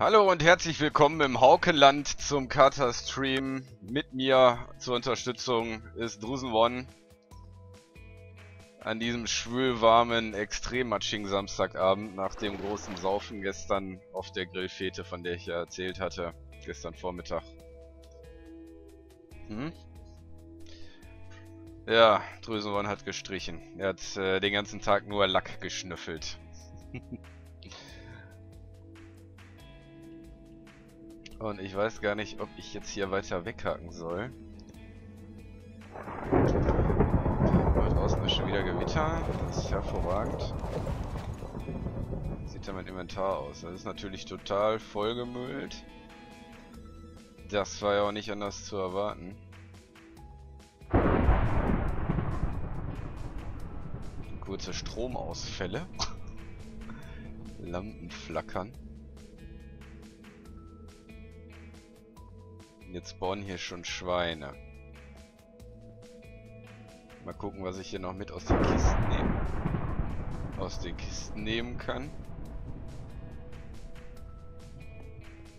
Hallo und herzlich willkommen im Haukenland zum Kata-Stream. Mit mir zur Unterstützung ist Drusenone. An diesem schwülwarmen, extrem matschigen Samstagabend nach dem großen Saufen gestern auf der Grillfete, von der ich ja erzählt hatte. Gestern Vormittag. Hm? Ja, Drösenborn hat gestrichen. Er hat äh, den ganzen Tag nur Lack geschnüffelt. Und ich weiß gar nicht, ob ich jetzt hier weiter weghaken soll. Da draußen ist schon wieder Gewitter. Das ist hervorragend. Sieht ja mein Inventar aus. Das ist natürlich total vollgemüllt. Das war ja auch nicht anders zu erwarten. Kurze Stromausfälle. Lampen flackern. Jetzt spawnen hier schon Schweine. Mal gucken, was ich hier noch mit aus den Kisten nehmen, aus den Kisten nehmen kann.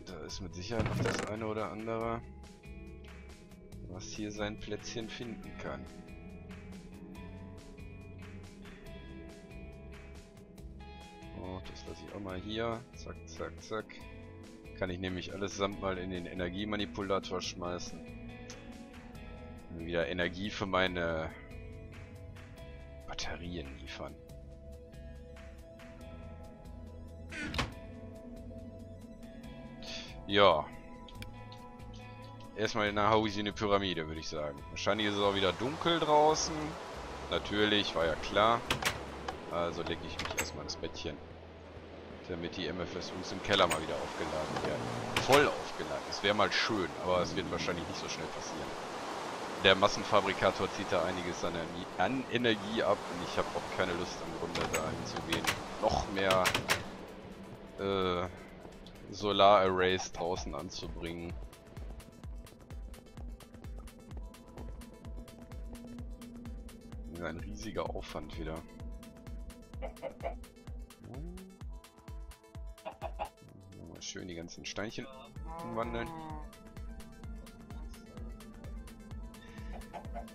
Da ist mit Sicherheit noch das eine oder andere, was hier sein Plätzchen finden kann. Oh, das lasse ich auch mal hier. Zack, zack, zack. Kann ich nämlich allesamt mal in den Energiemanipulator schmeißen. Wieder Energie für meine Batterien liefern. Ja. Erstmal nach Hause eine Pyramide, würde ich sagen. Wahrscheinlich ist es auch wieder dunkel draußen. Natürlich, war ja klar. Also lege ich mich erstmal ins Bettchen damit die MFSUs im Keller mal wieder aufgeladen werden. Voll aufgeladen. Das wäre mal schön, aber es wird wahrscheinlich nicht so schnell passieren. Der Massenfabrikator zieht da einiges an, an Energie ab und ich habe auch keine Lust im Grunde da hinzugehen. Noch mehr äh, Solar-Arrays draußen anzubringen. Ein riesiger Aufwand wieder. schön die ganzen Steinchen umwandeln.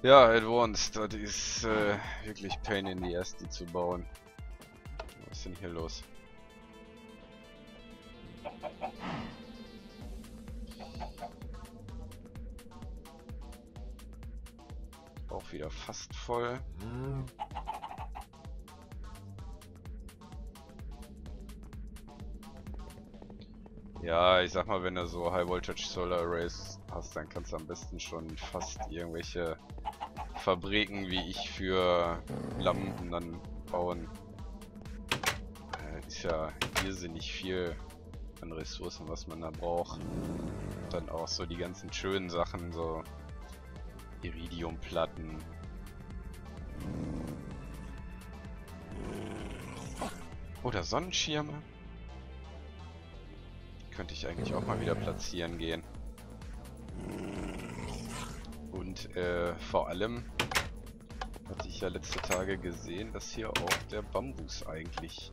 Ja, Advanced, das ist äh, wirklich Pain in the Ass, die zu bauen. Was ist denn hier los? Auch wieder fast voll. Hm. Ja, ich sag mal, wenn du so High Voltage Solar Arrays hast, dann kannst du am besten schon fast irgendwelche Fabriken wie ich für Lampen dann bauen. Äh, ist ja irrsinnig viel an Ressourcen, was man da braucht. dann auch so die ganzen schönen Sachen, so Iridiumplatten. Oder Sonnenschirme könnte ich eigentlich auch mal wieder platzieren gehen. Und äh, vor allem hatte ich ja letzte Tage gesehen, dass hier auch der Bambus eigentlich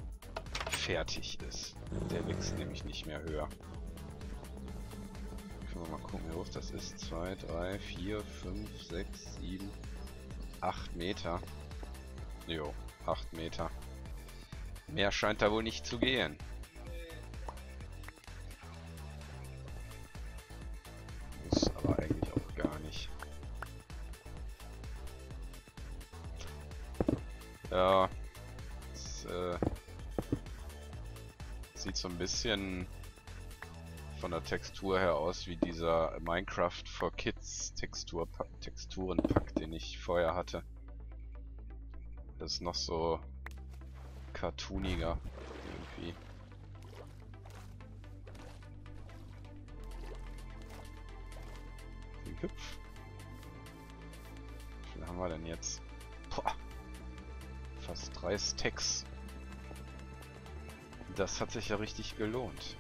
fertig ist. Der wächst nämlich nicht mehr höher. Können wir mal gucken, wie hoch das ist. 2, 3, 4, 5, 6, 7, 8 Meter. Jo, 8 Meter. Mehr scheint da wohl nicht zu gehen. Bisschen von der Textur her aus wie dieser Minecraft for Kids Textur Texturenpack, den ich vorher hatte. Das ist noch so cartooniger irgendwie. Wie hübsch. Wie viel haben wir denn jetzt? Boah fast drei Stacks. Das hat sich ja richtig gelohnt.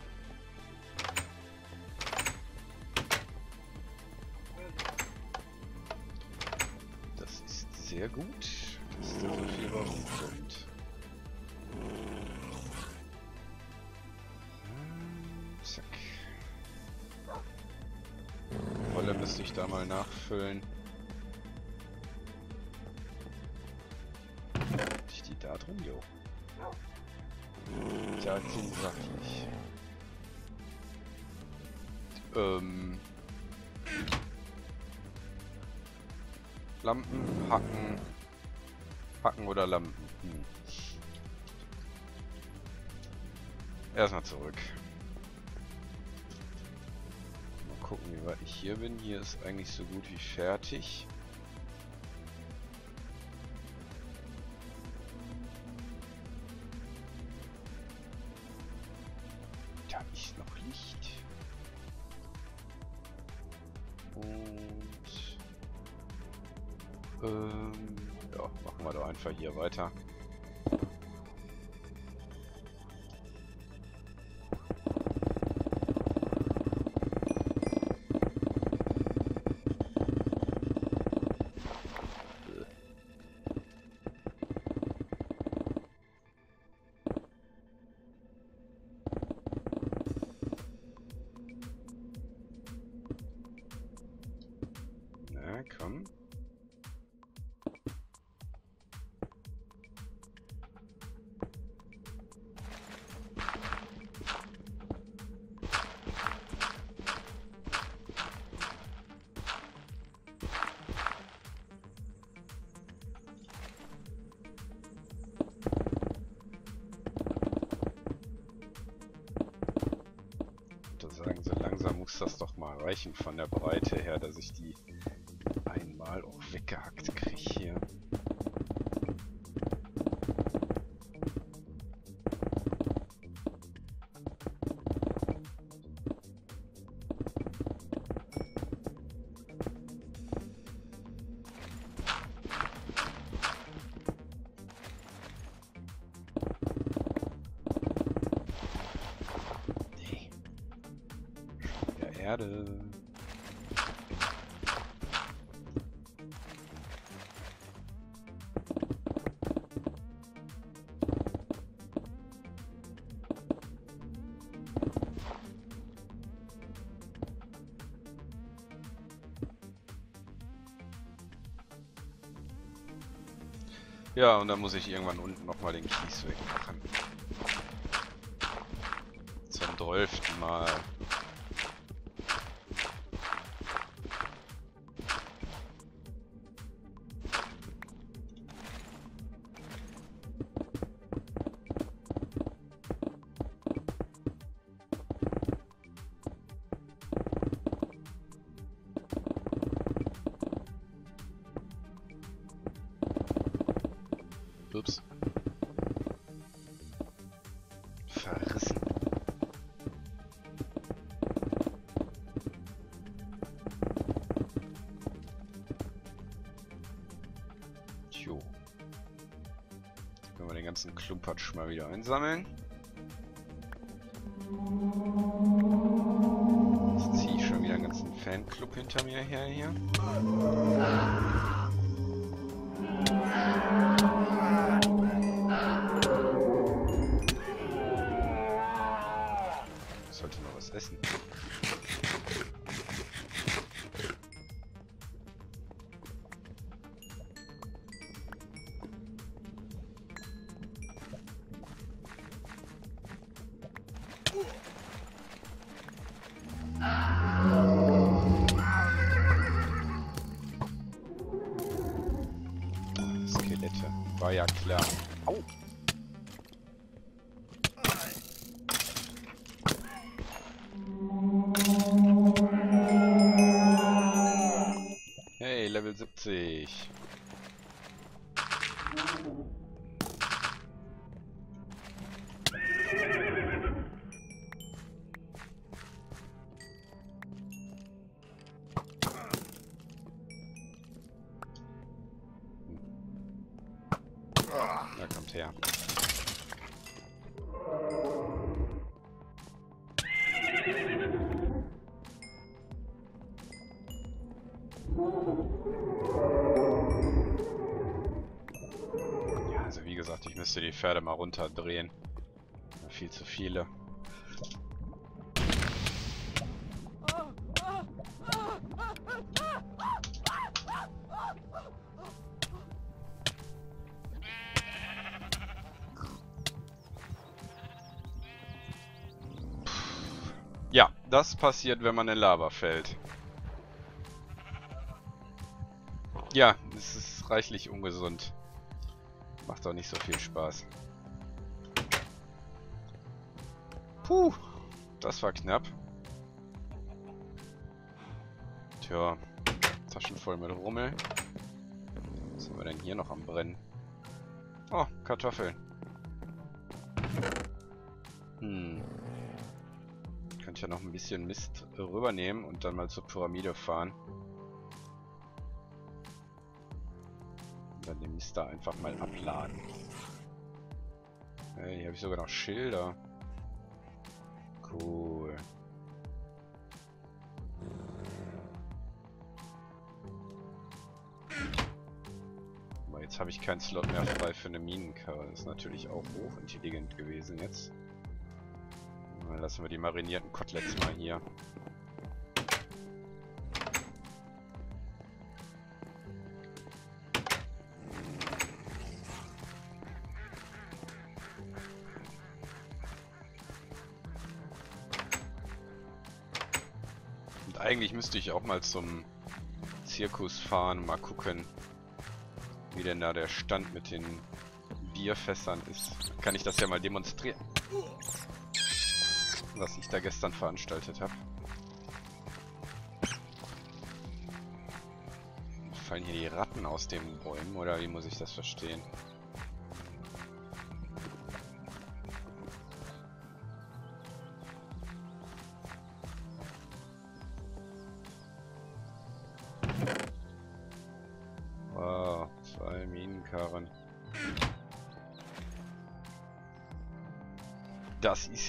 Das ist sehr gut, dass da so viel rumkommt. Zack. Wolle müsste ich da mal nachfüllen. Ja, sachlich. Ähm. Lampen, Hacken. Hacken oder Lampen. Hm. Erstmal zurück. Mal gucken, wie weit ich hier bin. Hier ist eigentlich so gut wie fertig. Weiter. Das doch mal reichen von der Breite her, dass ich die einmal auch weggehackt kriege hier. Ja, und dann muss ich irgendwann unten nochmal den Kies wegmachen. Zum zwölften Mal. Level 70. runterdrehen. Viel zu viele. Ja, das passiert, wenn man in Lava fällt. Ja, es ist reichlich ungesund. Macht doch nicht so viel Spaß. Puh, das war knapp. Tja, Taschen voll mit Rummel. Was haben wir denn hier noch am Brennen? Oh, Kartoffeln. Hm. Könnte ich ja noch ein bisschen Mist rübernehmen und dann mal zur Pyramide fahren. Und dann den Mist da einfach mal abladen. Hey, hier habe ich sogar noch Schilder. Cool. Aber jetzt habe ich keinen Slot mehr frei für eine Minenkarre. Das ist natürlich auch hochintelligent gewesen jetzt. Dann lassen wir die marinierten Koteletts mal hier. Eigentlich müsste ich auch mal zum Zirkus fahren, mal gucken, wie denn da der Stand mit den Bierfässern ist. Kann ich das ja mal demonstrieren was ich da gestern veranstaltet habe. Fallen hier die Ratten aus den Bäumen oder wie muss ich das verstehen?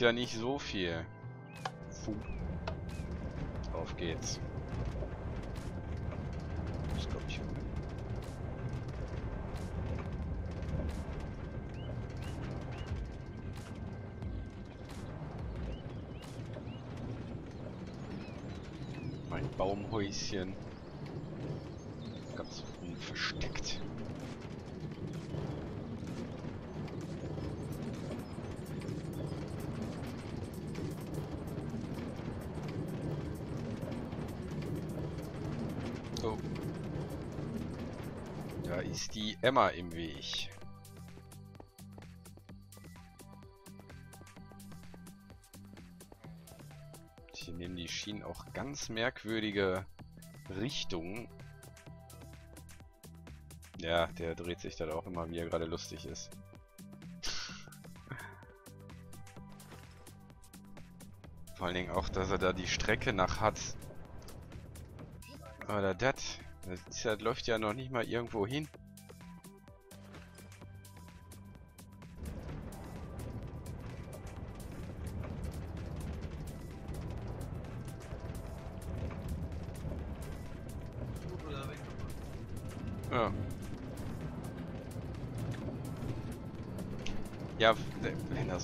Ja nicht so viel. Puh. Auf geht's. Mein Baumhäuschen. Emma im Weg. Hier nehmen die Schienen auch ganz merkwürdige Richtungen. Ja, der dreht sich dann auch immer, wie er gerade lustig ist. Vor allen Dingen auch, dass er da die Strecke nach hat. Oder das. Das läuft ja noch nicht mal irgendwo hin.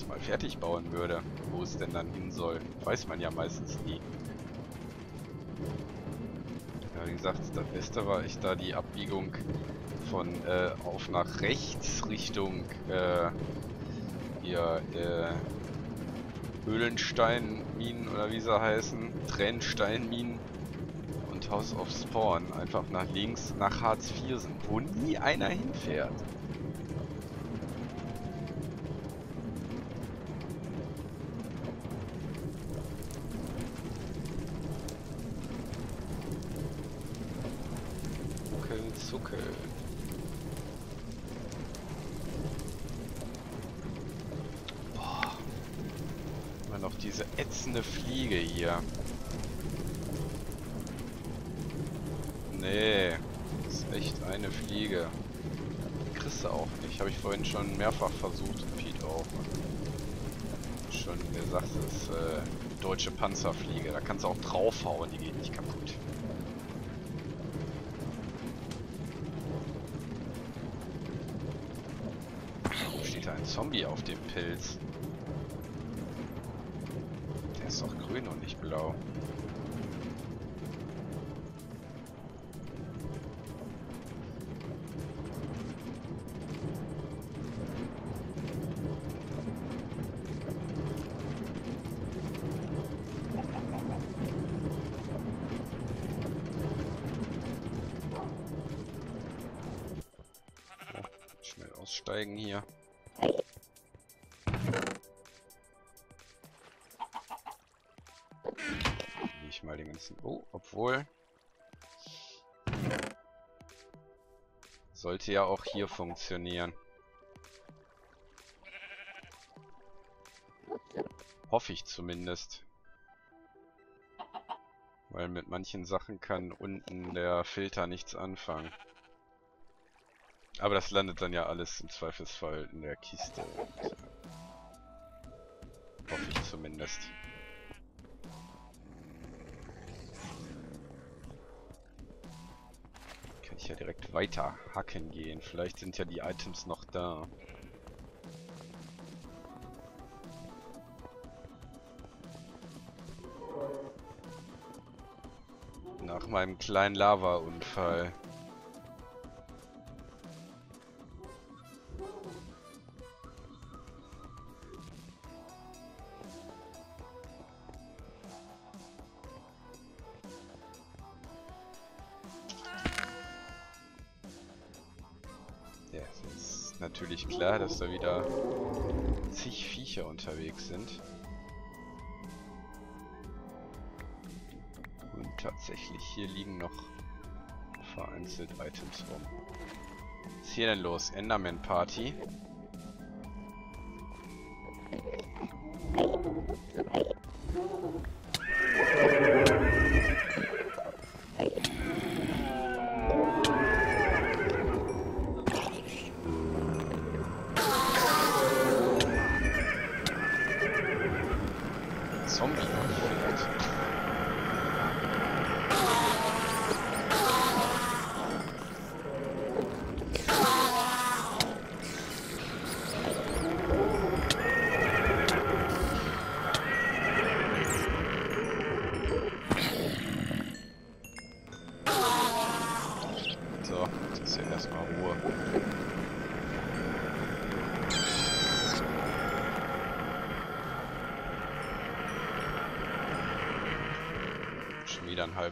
Mal fertig bauen würde, wo es denn dann hin soll, weiß man ja meistens nie. Ja, wie gesagt, das Beste war echt da die Abbiegung von äh, auf nach rechts Richtung äh, hier äh, Höhlensteinminen oder wie sie heißen, Tränensteinminen und House of Spawn einfach nach links nach Hartz IV sind, wo nie einer hinfährt. Zuckel, zuckel. Boah. Immer noch diese ätzende Fliege hier. Nee, das ist echt eine Fliege. Die kriegst du auch nicht. Habe ich vorhin schon mehrfach versucht. Pete auch. Schon gesagt, das ist äh, deutsche Panzerfliege. Da kannst du auch draufhauen, die geht nicht kaputt. Warum steht da ein Zombie auf dem Pilz? Der ist doch grün und nicht blau. Aussteigen hier. ich mal den ganzen... Oh, obwohl... Sollte ja auch hier funktionieren. Hoffe ich zumindest. Weil mit manchen Sachen kann unten der Filter nichts anfangen. Aber das landet dann ja alles im Zweifelsfall in der Kiste. Hoffe ich zumindest. Kann ich ja direkt weiter hacken gehen. Vielleicht sind ja die Items noch da. Nach meinem kleinen Lava-Unfall. Klar, dass da wieder zig Viecher unterwegs sind. Und tatsächlich, hier liegen noch vereinzelt Items rum. Was ist hier denn los? Enderman Party?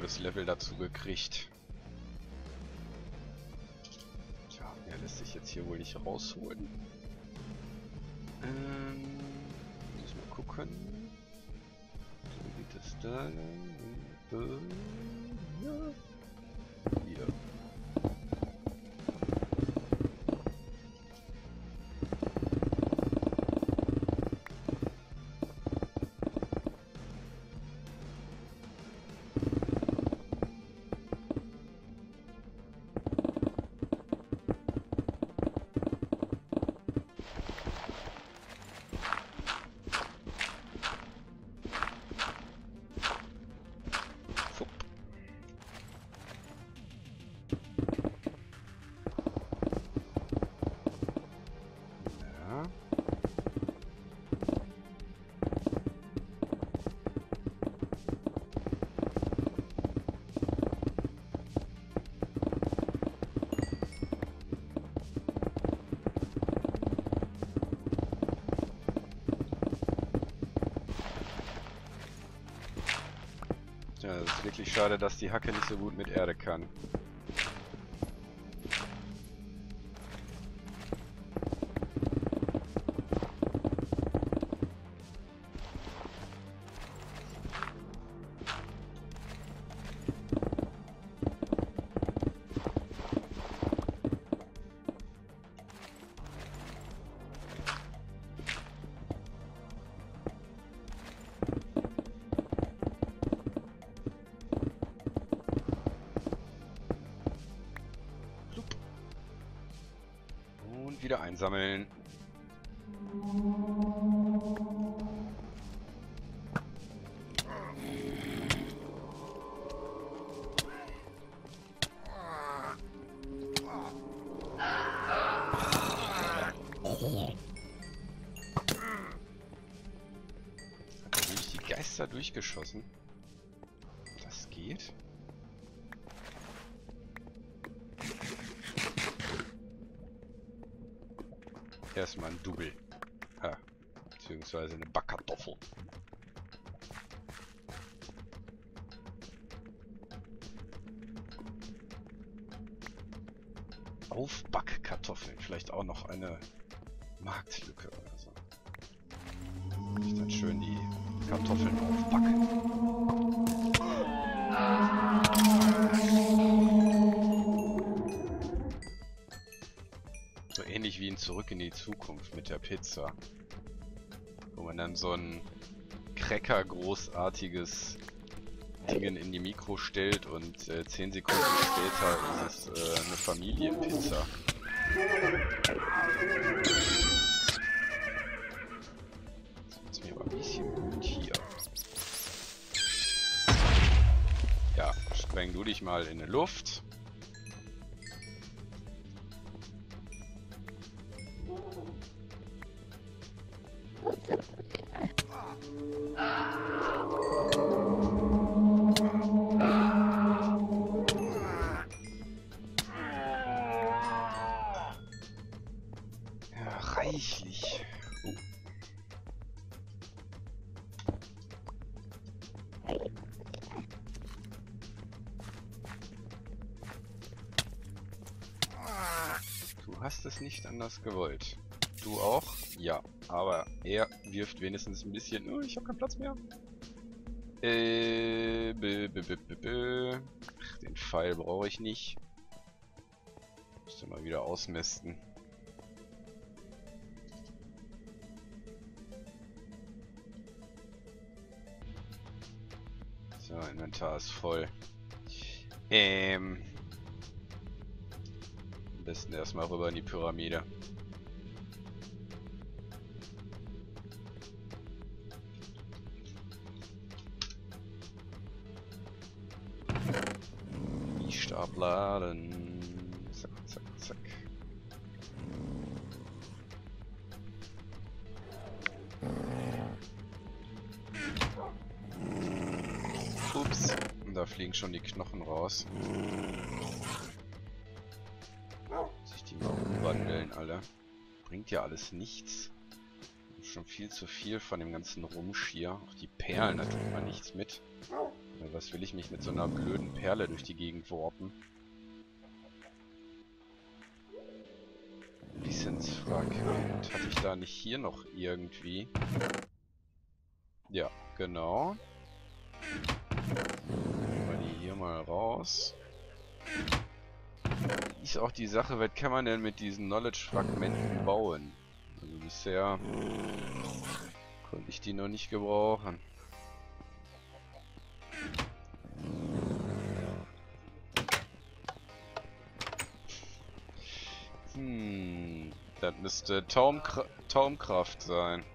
Halbes Level dazu gekriegt. Tja, mehr lässt sich jetzt hier wohl nicht rausholen. Wirklich schade, dass die Hacke nicht so gut mit Erde kann. Durchgeschossen? Das geht? Erstmal ein Double. Ja, beziehungsweise eine Backkartoffel. Aufbackkartoffel. Kartoffeln. Vielleicht auch noch eine Marktlücke oder so. Ich dann schön die Kartoffeln Zurück in die Zukunft mit der Pizza. Wo man dann so ein Cracker großartiges Dingen in die Mikro stellt und äh, 10 Sekunden später ist es äh, eine Familienpizza. Jetzt mir aber ein bisschen gut hier. Ja, spreng du dich mal in die Luft. Gewollt. Du auch? Ja, aber er wirft wenigstens ein bisschen... Oh, ich habe keinen Platz mehr. Äh, b, b, b, b, b. Ach, den Pfeil brauche ich nicht. Müsste mal wieder ausmisten. So, Inventar ist voll. Ähm. Am besten erstmal rüber in die Pyramide. Die Stab laden. Zack, zack, zack. Ups. Da fliegen schon die Knochen raus. Sich die mal umwandeln, alle. Bringt ja alles nichts. Schon viel zu viel von dem ganzen Rumsch hier. Auch die Perlen, da tut man nichts mit. Ja, was will ich mich mit so einer blöden Perle durch die Gegend worten? Lizenzfragment. Hatte ich da nicht hier noch irgendwie? Ja, genau. Nehmen wir die hier mal raus. Ist auch die Sache, was kann man denn mit diesen Knowledge-Fragmenten bauen? Also bisher konnte ich die noch nicht gebrauchen. Das müsste Taumkra Taumkraft sein.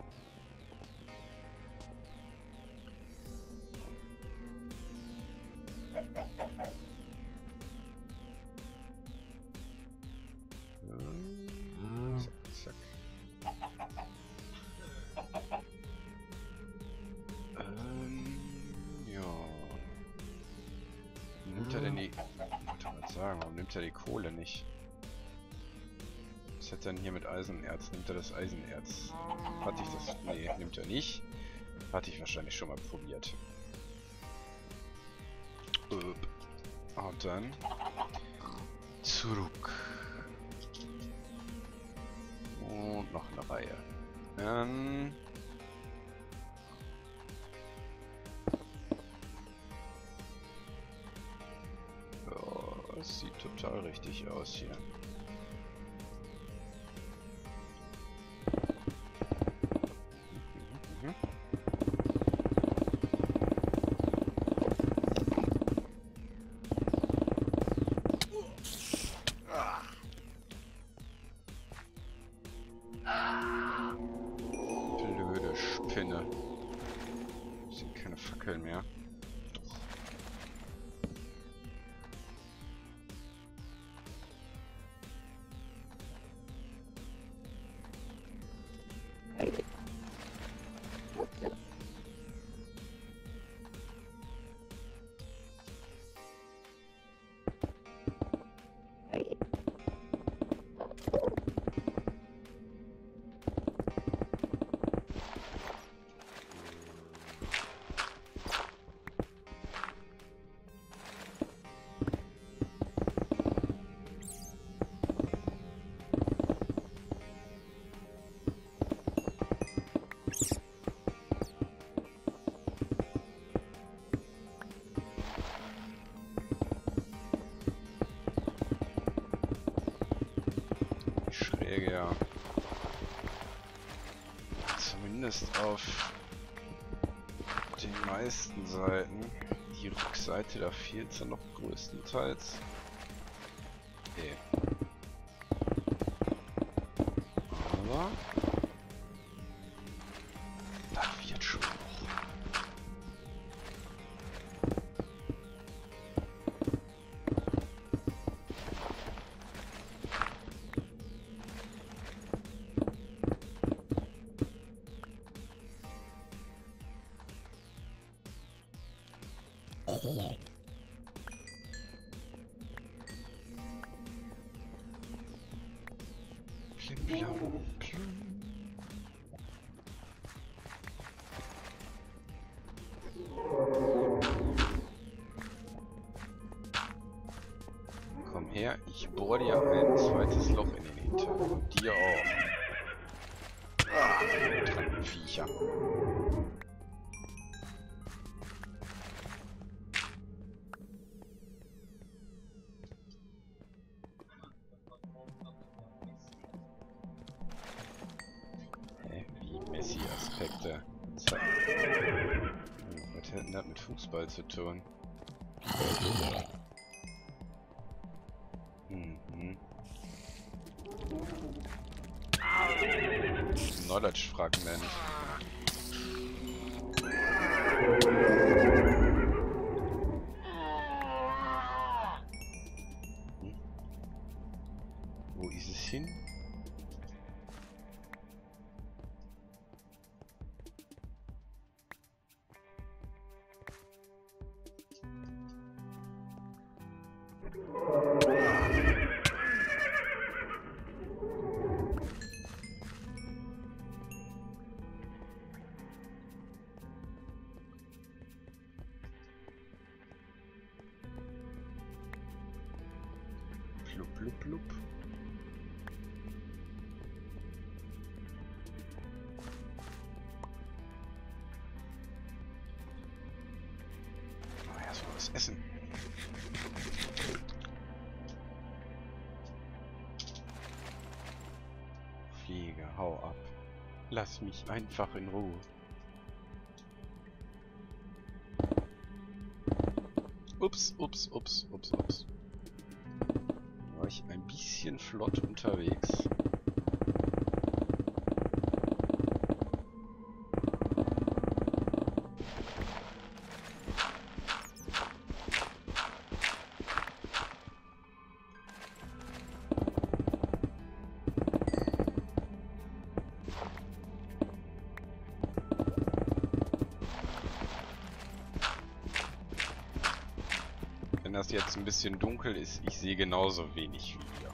Eisenerz? Nimmt er das Eisenerz? Hatte ich das... Nee, nimmt er nicht. Hatte ich wahrscheinlich schon mal probiert. Upp. Und dann... Zurück. Und noch eine Reihe. Ähm... Ja, es sieht total richtig aus hier. Zumindest auf den meisten Seiten. Die Rückseite, da fehlt es ja noch größtenteils. Ich bohr dir ein zweites Loch in den Hintern. Und dir auch. Ah, Viecher. Was essen. Fliege, hau ab. Lass mich einfach in Ruhe. Ups, ups, ups, ups, ups. War ich ein bisschen flott unterwegs. Bisschen dunkel ist, ich sehe genauso wenig wie ihr.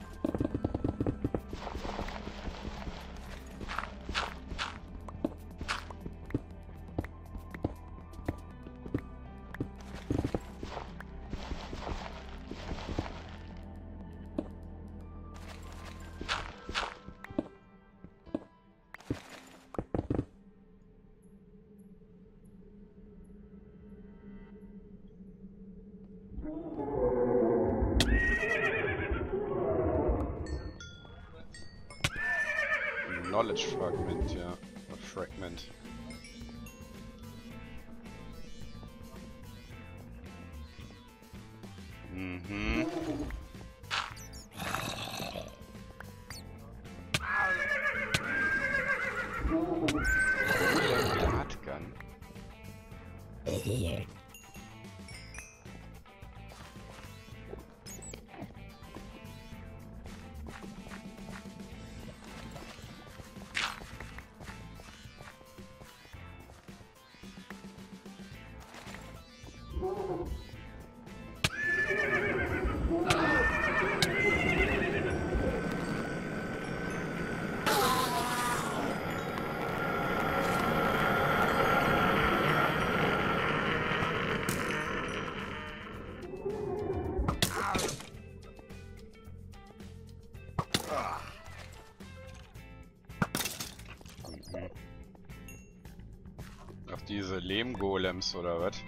Lehmgolems oder was?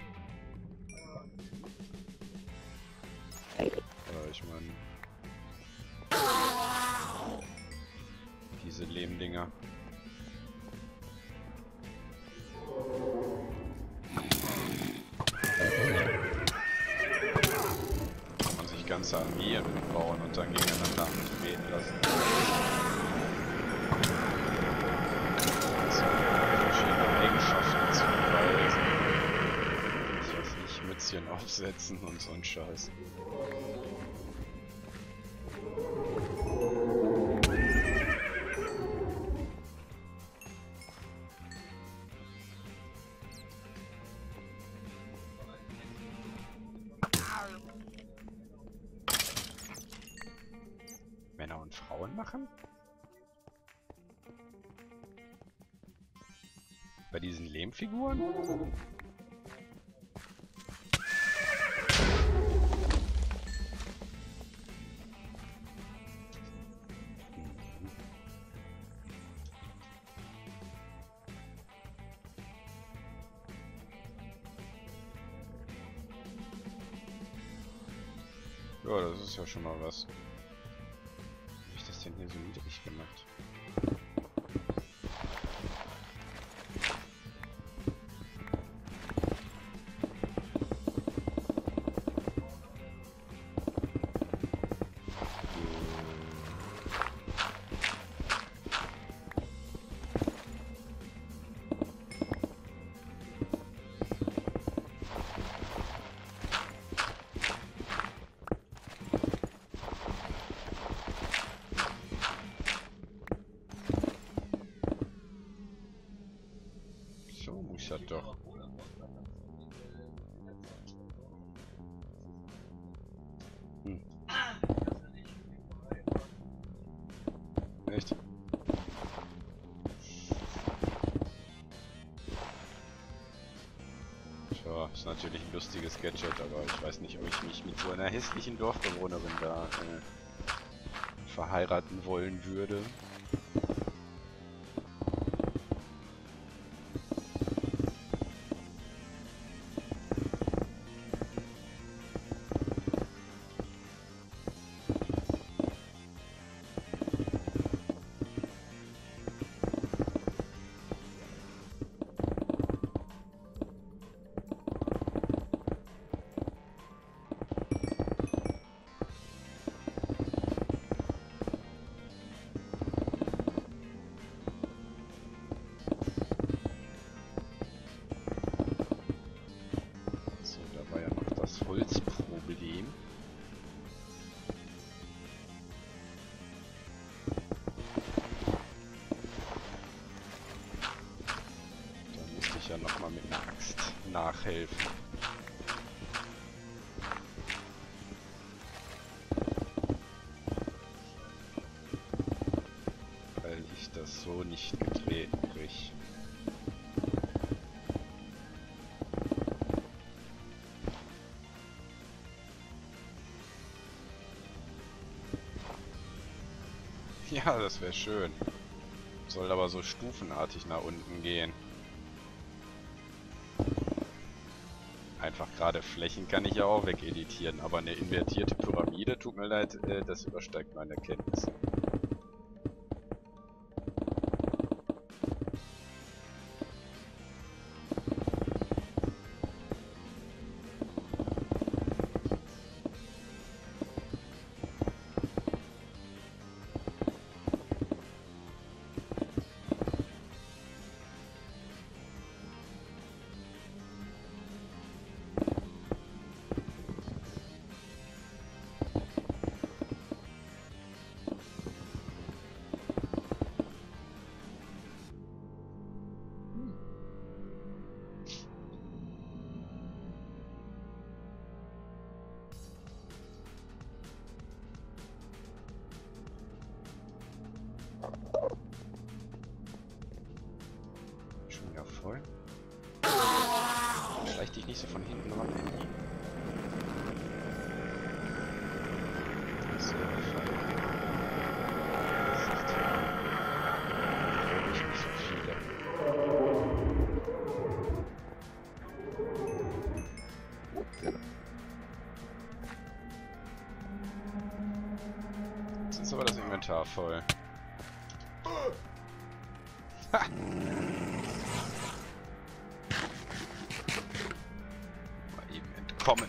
Scheiß. Männer und Frauen machen? Bei diesen Lehmfiguren? Ja, das ist ja schon mal was. Wie hab ich das denn hier so niedrig gemacht? Hm. Echt? Tja, ist natürlich ein lustiges Gadget, aber ich weiß nicht, ob ich mich mit so einer hässlichen Dorfbewohnerin da äh, verheiraten wollen würde. Nochmal mit einer Axt nachhelfen. Weil ich das so nicht getreten krieg. Ja, das wäre schön. Soll aber so stufenartig nach unten gehen. Gerade Flächen kann ich ja auch wegeditieren, aber eine invertierte Pyramide, tut mir leid, äh, das übersteigt meine Kenntnisse. Inventar voll. Ha! Mal eben entkommen.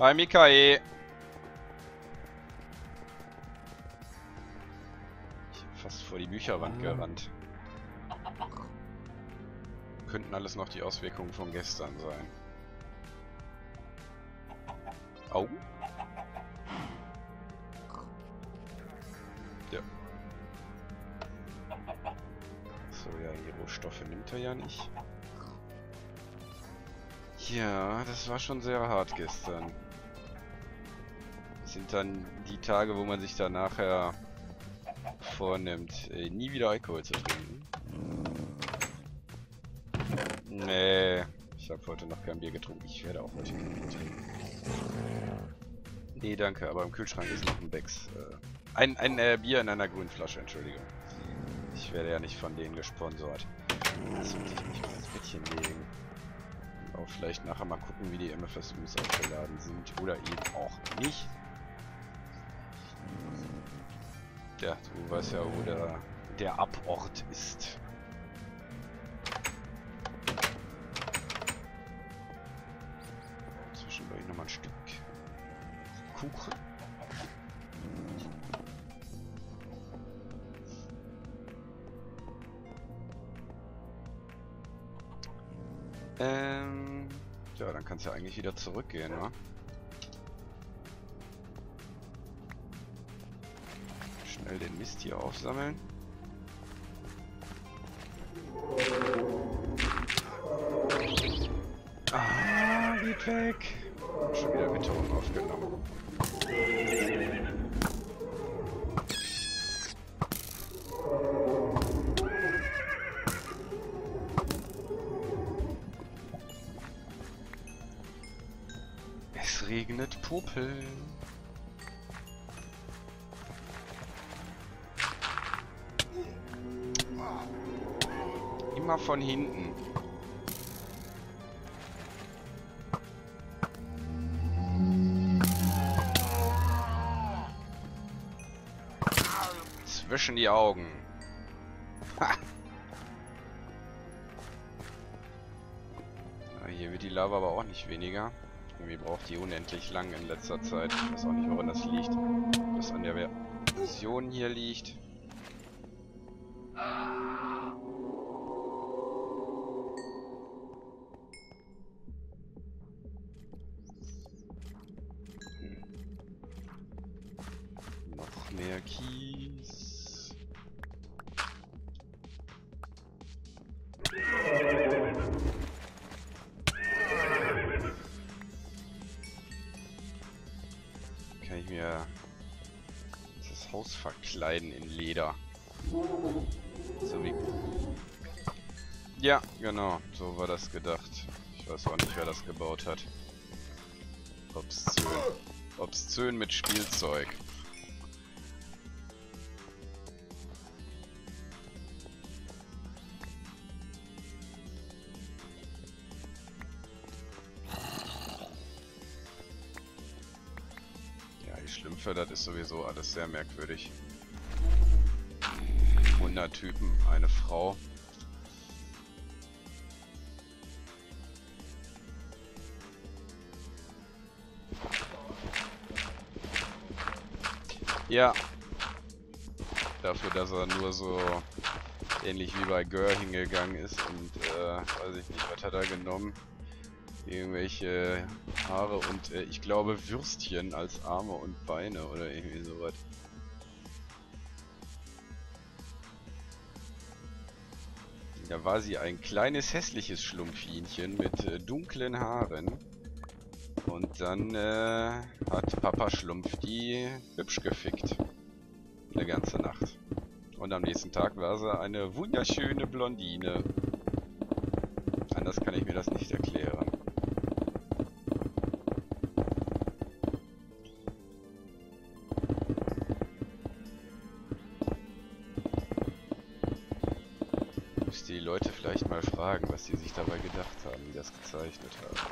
Hi Mikae. Ich hab fast vor die Bücherwand gerannt. Könnten alles noch die Auswirkungen von gestern sein. Au. Ja. So, ja, die Rohstoffe nimmt er ja nicht. Ja, das war schon sehr hart gestern. Das sind dann die Tage, wo man sich dann nachher vornimmt, äh, nie wieder Alkohol zu trinken. Nee, ich habe heute noch kein Bier getrunken. Ich werde auch heute kein Bier trinken. Nee, danke, aber im Kühlschrank ist noch ein Becks. Äh, ein ein äh, Bier in einer grünen Flasche, Entschuldigung. Ich werde ja nicht von denen gesponsert. Jetzt muss ich mich mal ins Bettchen legen. Und auch vielleicht nachher mal gucken, wie die MFSUs aufgeladen sind. Oder eben auch nicht. Ja, du weißt ja, wo der, der Abort ist. Zwischendurch nochmal ein Stück Kuchen. Ähm, ja, dann kannst du ja eigentlich wieder zurückgehen, ne? Schnell den Mist hier aufsammeln. Ah, geht weg. Schon wieder Witterung aufgenommen. Es regnet Popeln. Immer von hinten. Zwischen die Augen. Ha. Ja, hier wird die Lava aber auch nicht weniger. Irgendwie braucht die unendlich lang in letzter Zeit. Ich weiß auch nicht, woran das liegt. Ob das an der Version hier liegt. Obszön mit Spielzeug. Ja, die Schlümpfe, das ist sowieso alles sehr merkwürdig. 100 Typen, eine Frau. Ja. Dafür, dass er nur so ähnlich wie bei Gör hingegangen ist und, äh, weiß ich nicht, was hat er genommen? Irgendwelche Haare und, äh, ich glaube, Würstchen als Arme und Beine oder irgendwie sowas. Da war sie ein kleines hässliches Schlumpfinchen mit äh, dunklen Haaren. Dann äh, hat Papa Schlumpf die hübsch gefickt. Eine ganze Nacht. Und am nächsten Tag war sie eine wunderschöne Blondine. Anders kann ich mir das nicht erklären. Müsste die Leute vielleicht mal fragen, was sie sich dabei gedacht haben, die das gezeichnet haben.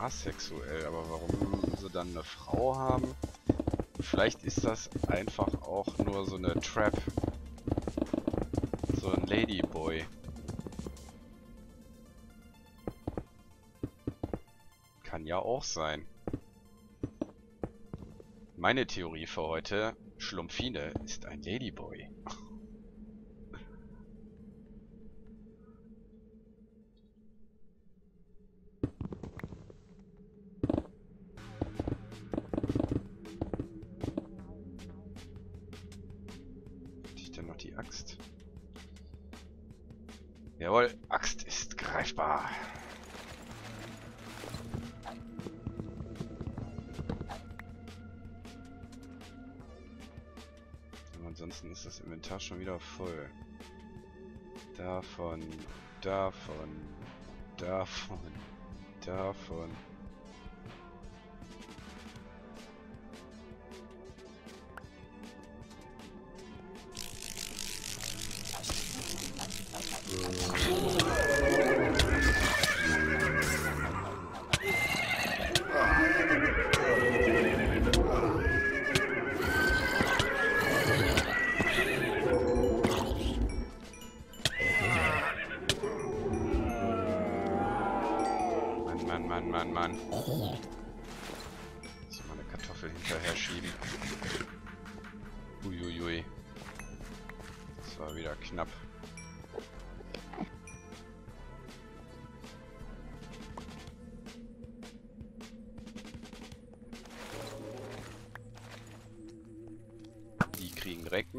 Asexuell, aber warum sie dann eine Frau haben? Vielleicht ist das einfach auch nur so eine Trap. So ein Ladyboy. Kann ja auch sein. Meine Theorie für heute, Schlumpfine ist ein Ladyboy. Davon, davon, davon, davon.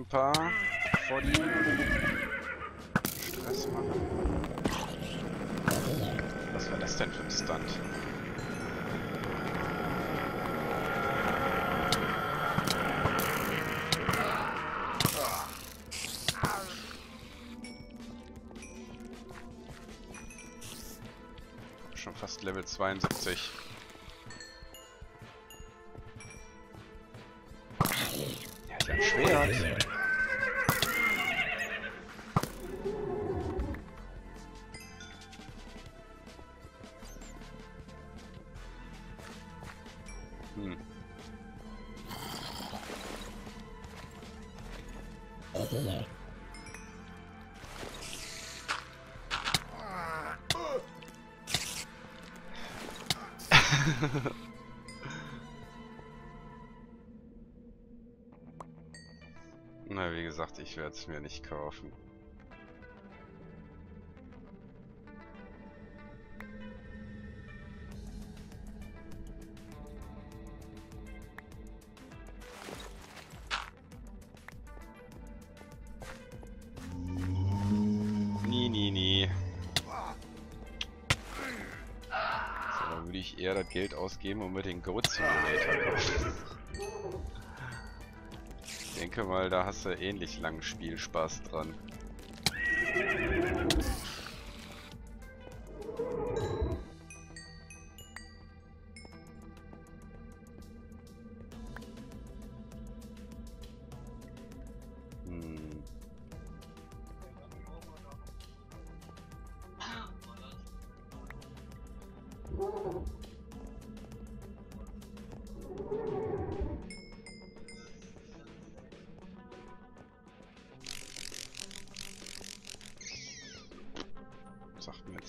Paar vor die Stress machen. Was war das denn für ein Stunt? Schon fast Level 72. Schwert. Werde es mir nicht kaufen. Nie, nie, nie. So, dann würde ich eher das Geld ausgeben und mir den Goat Simulator kaufen denke mal, da hast du ähnlich langen Spielspaß dran.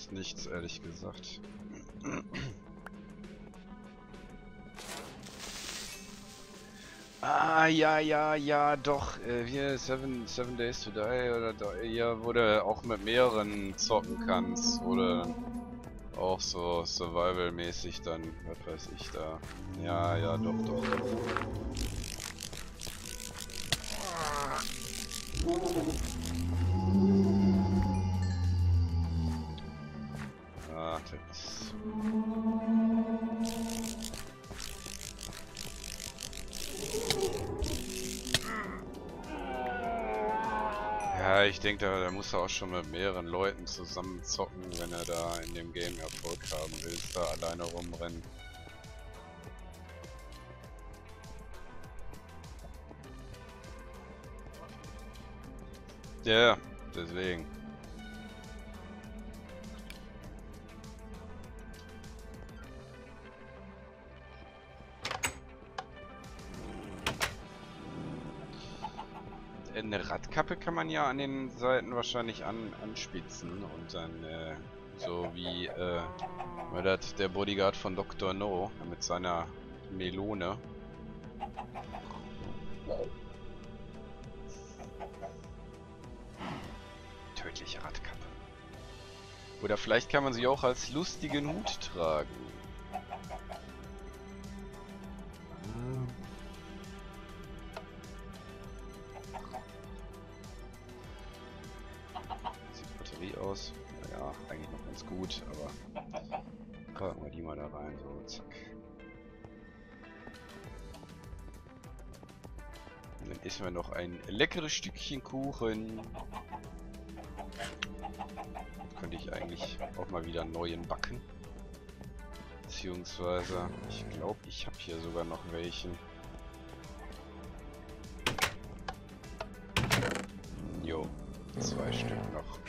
Nichts, ehrlich gesagt. Ah, ja, ja, ja, doch. Äh, hier Seven, Seven Days to Die oder ja, wo du auch mit mehreren zocken kannst. Oder auch so Survival-mäßig dann, was weiß ich da. Ja, ja, doch, doch, doch. Ja, ich denke, da, da muss er auch schon mit mehreren Leuten zusammen zocken, wenn er da in dem Game Erfolg haben will, da alleine rumrennen. Ja, deswegen. Eine Radkappe kann man ja an den Seiten wahrscheinlich an, anspitzen und dann äh, so wie äh, das der Bodyguard von Dr. No mit seiner Melone. Tödliche Radkappe. Oder vielleicht kann man sie auch als lustigen Hut tragen. Essen wir noch ein leckeres Stückchen Kuchen könnte ich eigentlich auch mal wieder neuen backen. Beziehungsweise, ich glaube, ich habe hier sogar noch welchen. Jo, zwei Stück noch.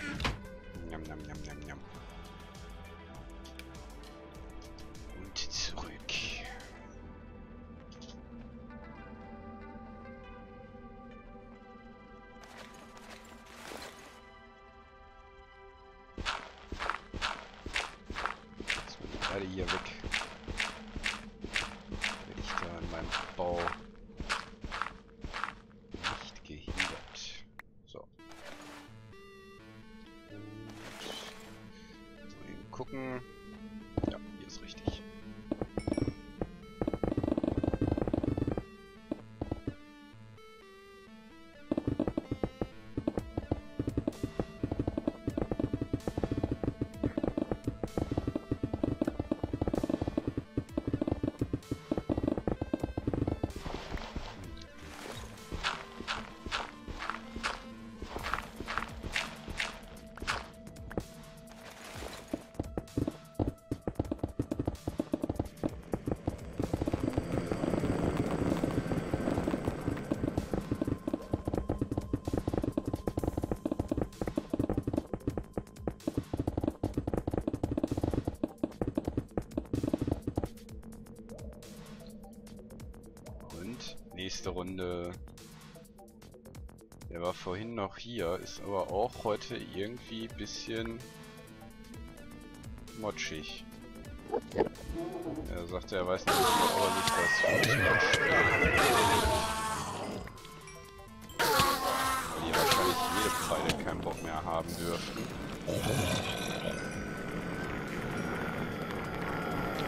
Vorhin noch hier, ist aber auch heute irgendwie ein bisschen motschig. Er sagte, er weiß nicht, aber nicht was für Weil die wahrscheinlich jede Pfeile keinen Bock mehr haben dürften.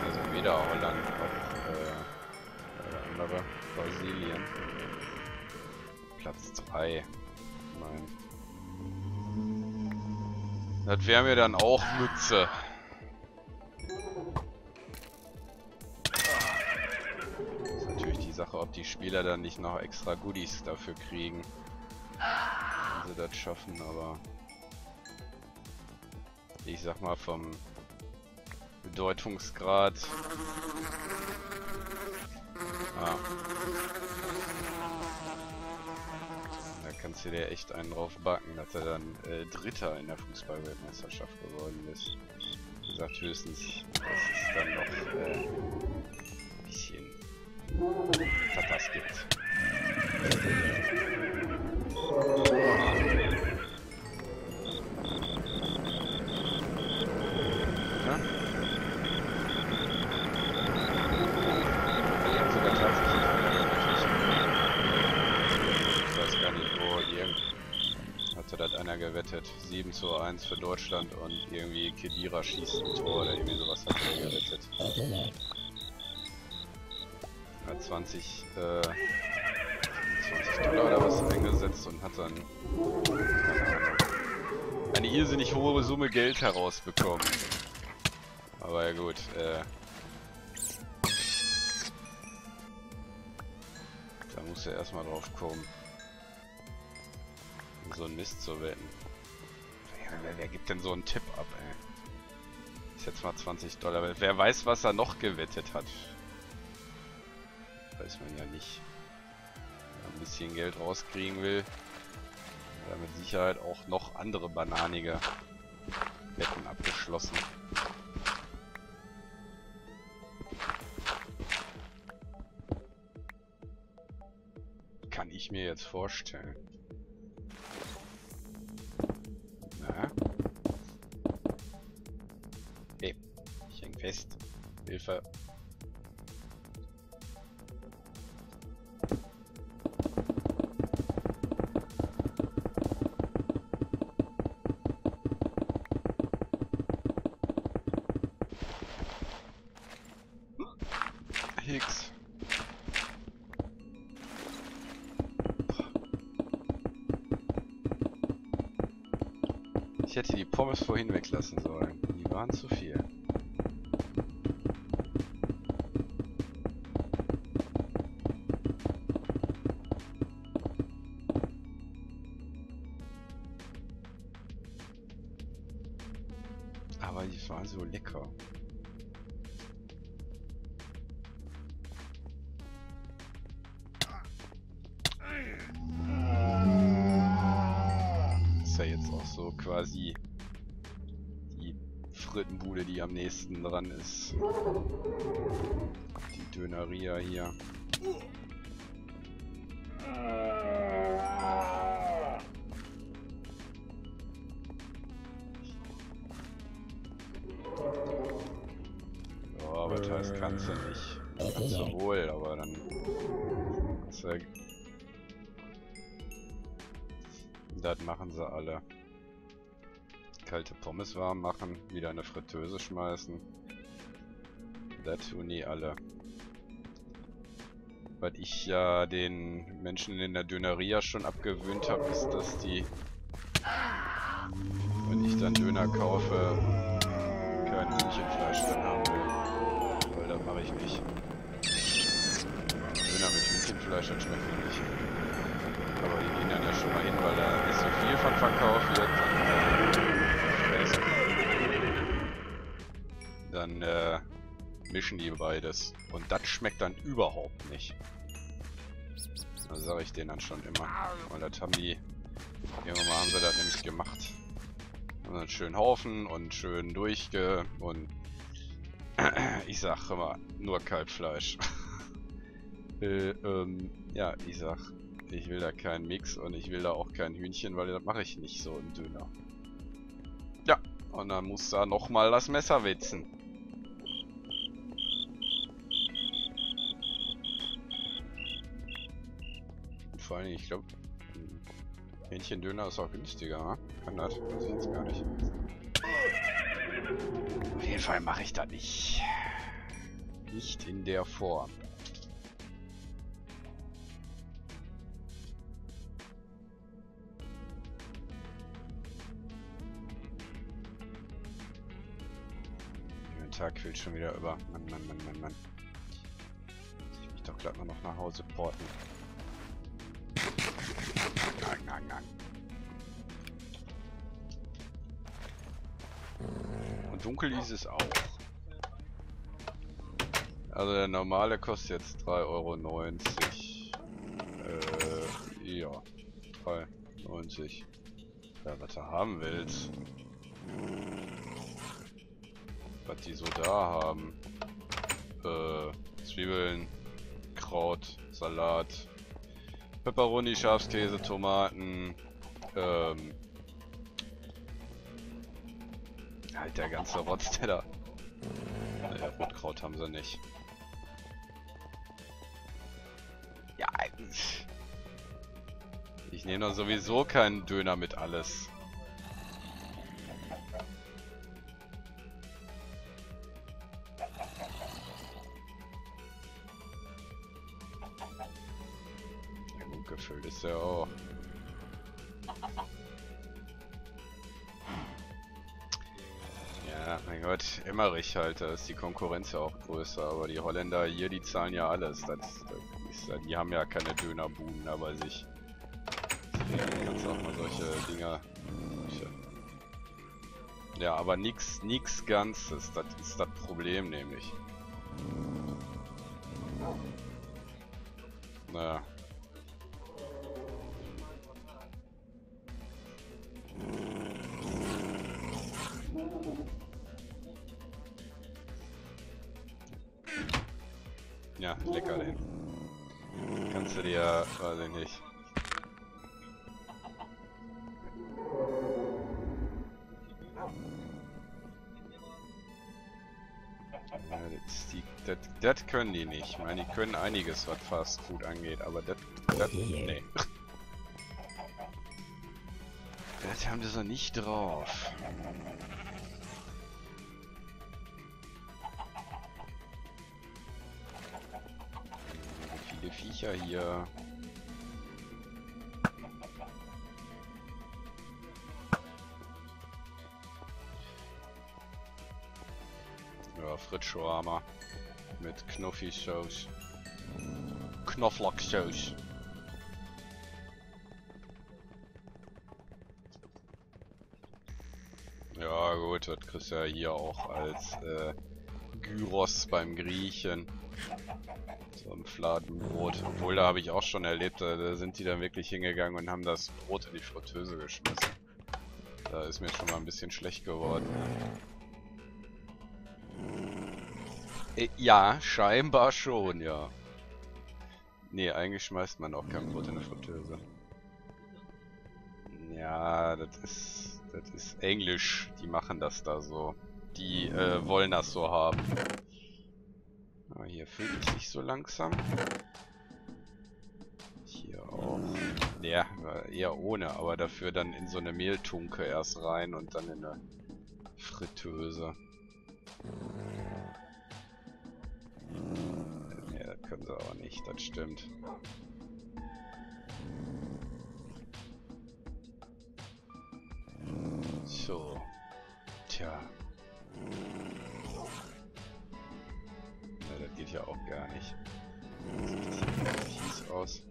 Also weder Holland noch äh, andere Brasilien. Platz 3. Nein. Das wäre mir dann auch Mütze. ist natürlich die Sache, ob die Spieler dann nicht noch extra Goodies dafür kriegen. Wenn sie das schaffen, aber... Ich sag mal vom Bedeutungsgrad Ah. Kannst du dir echt einen drauf backen, dass er dann äh, Dritter in der Fußballweltmeisterschaft geworden ist. Wie gesagt, höchstens, dass es dann noch äh, ein bisschen Tatas gibt. Ja? Die haben sogar tatsächlich Ich weiß gar nicht, wo irgend hatte das einer gewettet. 7 zu 1 für Deutschland und irgendwie Kedira schießt ein Tor oder irgendwie sowas hat er gewettet. Hat 20, äh, 20 Dollar oder was eingesetzt und hat dann eine irrsinnig hohe Summe Geld herausbekommen. Aber ja gut, äh, Da muss er erstmal drauf kommen. So ein Mist zu wetten. Wer, gibt denn so einen Tipp ab, ey? Ist jetzt mal 20 Dollar. Wer weiß, was er noch gewettet hat. Weiß man ja nicht. Wenn er ein bisschen Geld rauskriegen will. Hat er mit Sicherheit auch noch andere bananige Wetten abgeschlossen. Kann ich mir jetzt vorstellen. Hilfe. Ich hätte die Pommes vorhin weglassen sollen. Die waren zu viel. Nächsten dran ist. Die Döneria hier. Ja, aber das kannst du nicht. Kannst du wohl, aber dann... Ja das machen sie alle. Kalte Pommes warm machen, wieder eine Fritteuse schmeißen. Das tun die alle. Was ich ja den Menschen in der Döneria schon abgewöhnt habe, ist, dass die, wenn ich dann Döner kaufe, kein Hühnchenfleisch drin haben will. Weil das mache ich nicht. Döner mit Hühnchenfleisch, das schmeckt mir nicht. Aber die gehen dann ja schon mal hin, weil da nicht so viel von verkauft wird. Äh, mischen die beides. Und das schmeckt dann überhaupt nicht. Da sage ich denen dann schon immer. Und das haben die... Irgendwann mal haben sie das nämlich gemacht. Und einen schönen Haufen und schön durchge... Und... ich sag immer, nur Kalbfleisch. äh, ähm, ja, ich sag, ich will da keinen Mix und ich will da auch kein Hühnchen, weil das mache ich nicht so im Döner. Ja, und dann muss da nochmal das Messer wetzen. Vor allem, ich glaube, Hähnchendöner ist auch günstiger, ne? Kann das? Weiß ich jetzt gar nicht. Auf jeden Fall mache ich das nicht. Nicht in der Form. Der Tag quillt schon wieder über. Mann, Mann, Mann, Mann, Mann. Ich mich doch glatt mal noch nach Hause porten. Nang. Und dunkel ist es auch. Also der normale kostet jetzt 3,90 Euro. Äh, ja. 3,90. Ja, was du haben willst. Was die so da haben. Äh, Zwiebeln, Kraut, Salat, Peperoni, Schafskäse, Tomaten, ähm, halt der ganze Rotz, der da. Naja, Rotkraut haben sie nicht. Ja, ich nehme doch sowieso keinen Döner mit alles. Halt, da ist die Konkurrenz ja auch größer, aber die Holländer hier, die zahlen ja alles. Das, das ist, die haben ja keine Dönerbuden da sich. Deswegen kannst du auch mal solche Dinger. Ja, aber nix, nix Ganzes, das ist das Problem nämlich. Naja. Das können die nicht. Ich meine, die können einiges, was Fast Food angeht, aber das... Nee. Das haben sie so nicht drauf. Viele Viecher hier. Shawarma mit Knoffi-Sauce. Knoflock-Sauce. Ja gut, das kriegst du ja hier auch als äh, Gyros beim Griechen. So ein Fladenbrot. Obwohl, da habe ich auch schon erlebt, da, da sind die dann wirklich hingegangen und haben das Brot in die Fritteuse geschmissen. Da ist mir schon mal ein bisschen schlecht geworden. Ja, scheinbar schon, ja. Nee, eigentlich schmeißt man auch kein Brot in eine Fritteuse. Ja, das ist, das ist Englisch. Die machen das da so. Die äh, wollen das so haben. Ah, hier füllt es sich so langsam. Hier auch. Ja, eher ohne, aber dafür dann in so eine Mehltunke erst rein und dann in eine Fritteuse. Können sie aber nicht, das stimmt. So. Tja. Ne, das geht ja auch gar nicht. Sieht das hier fies aus?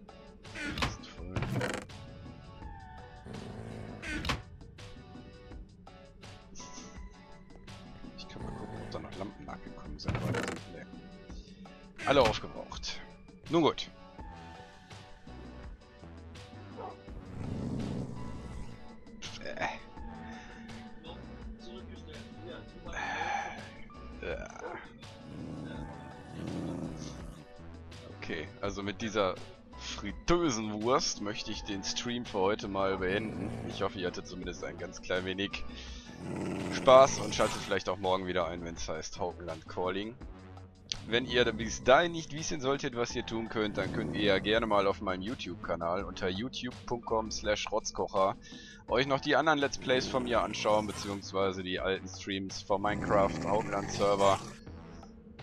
Ich kann mal gucken, ob da noch Lampen nachgekommen sind, aber da sind ne. Alle aufgebraucht. Nun gut. Okay, also mit dieser fritösen Wurst möchte ich den Stream für heute mal beenden. Ich hoffe, ihr hattet zumindest ein ganz klein wenig Spaß und schaltet vielleicht auch morgen wieder ein, wenn es heißt Haukenland Calling. Wenn ihr bis dahin nicht wissen solltet, was ihr tun könnt, dann könnt ihr ja gerne mal auf meinem YouTube-Kanal unter youtube.com slash rotzkocher euch noch die anderen Let's Plays von mir anschauen, beziehungsweise die alten Streams vom Minecraft Haukenland Server.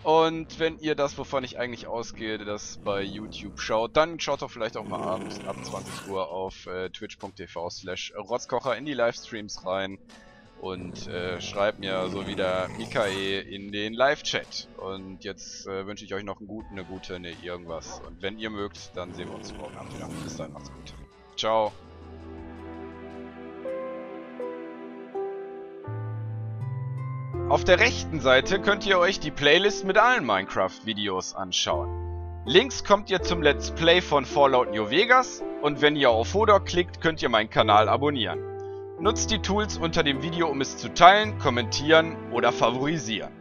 Und wenn ihr das, wovon ich eigentlich ausgehe, das bei YouTube schaut, dann schaut doch vielleicht auch mal abends ab 20 Uhr auf äh, twitch.tv slash rotzkocher in die Livestreams rein und äh, schreibt mir so wie der Mikae in den Live-Chat. Und jetzt äh, wünsche ich euch noch einen guten, eine gute, eine irgendwas. Und wenn ihr mögt, dann sehen wir uns morgen Abend wieder. Bis dann, macht's gut. Ciao. Auf der rechten Seite könnt ihr euch die Playlist mit allen Minecraft-Videos anschauen. Links kommt ihr zum Let's Play von Fallout New Vegas und wenn ihr auf Hodor klickt, könnt ihr meinen Kanal abonnieren. Nutzt die Tools unter dem Video, um es zu teilen, kommentieren oder favorisieren.